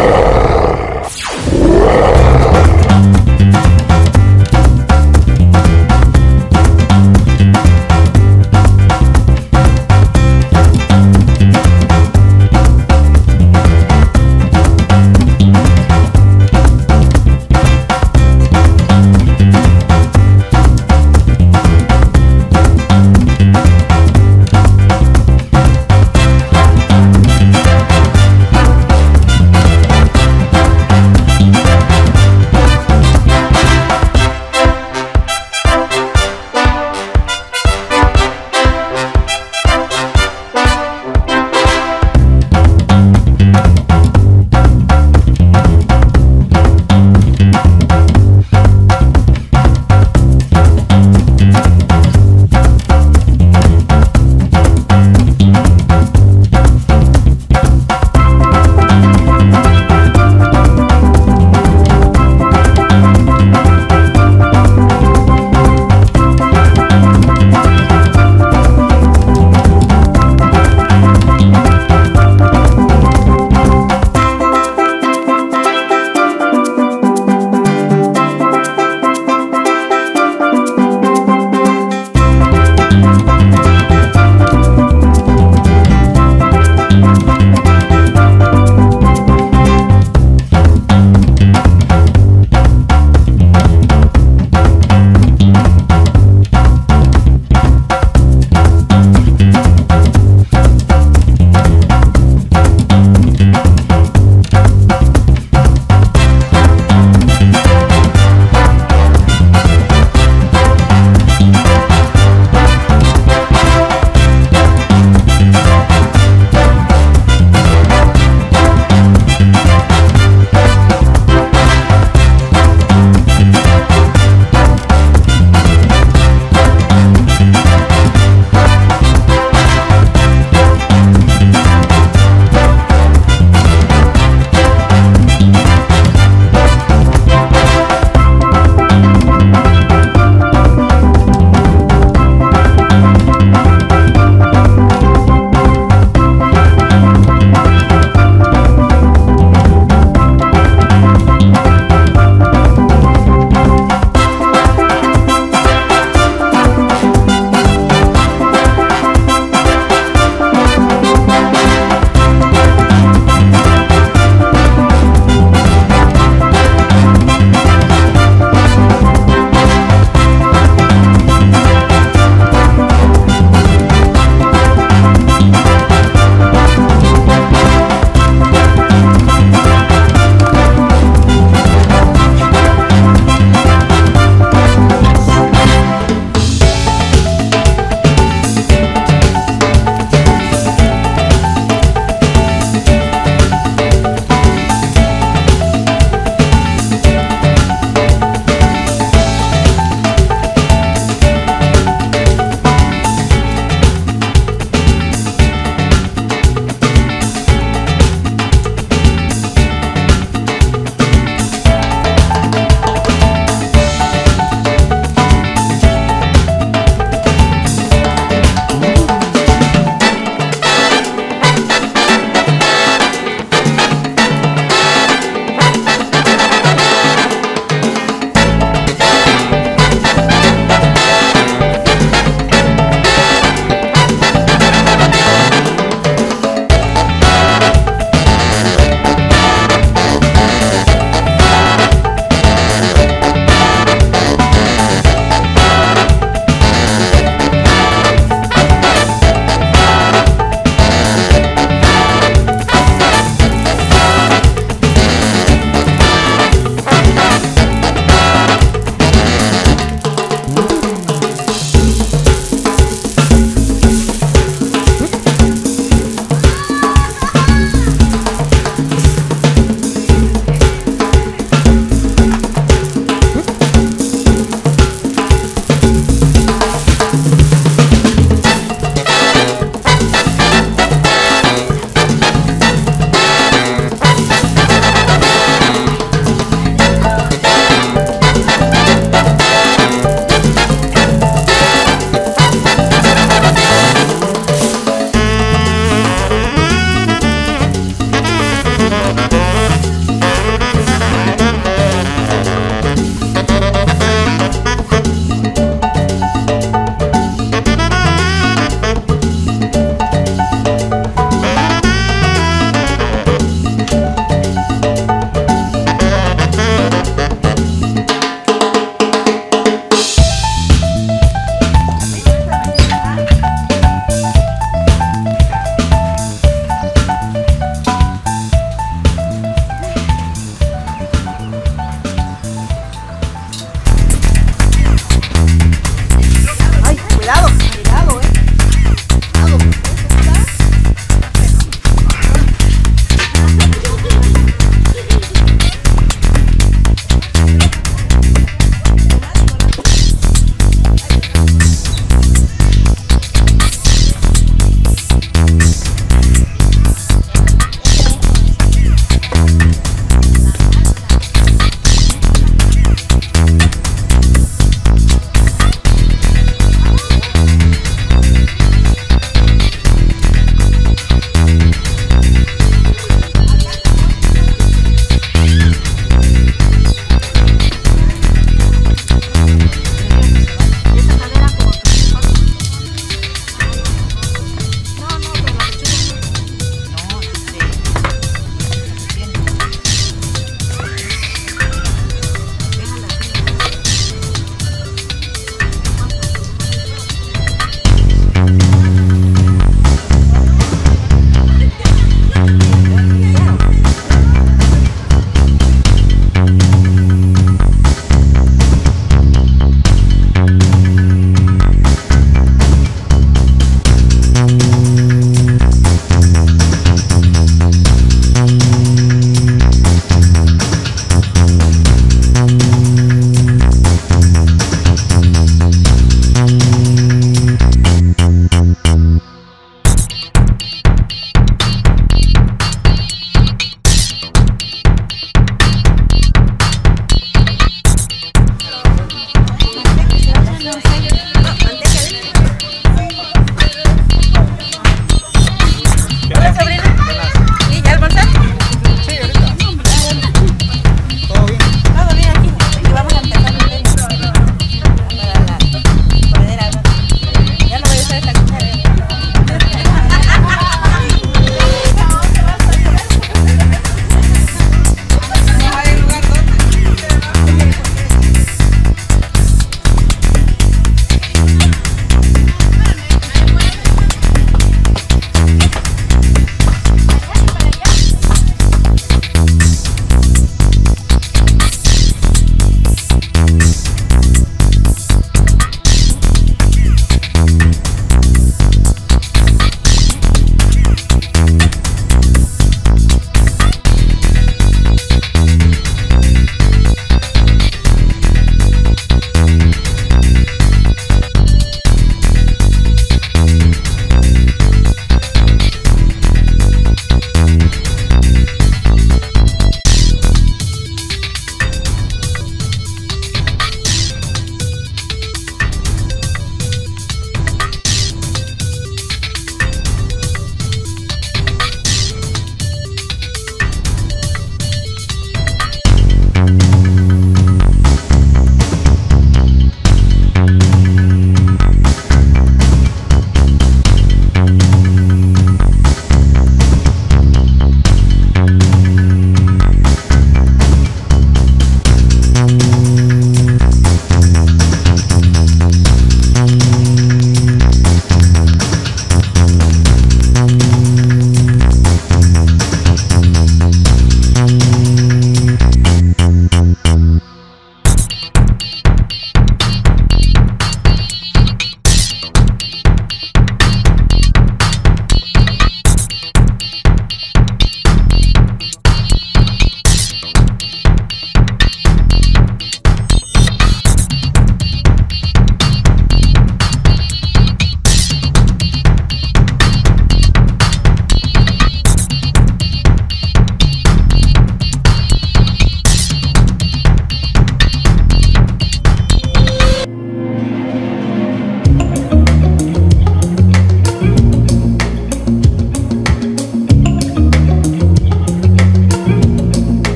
you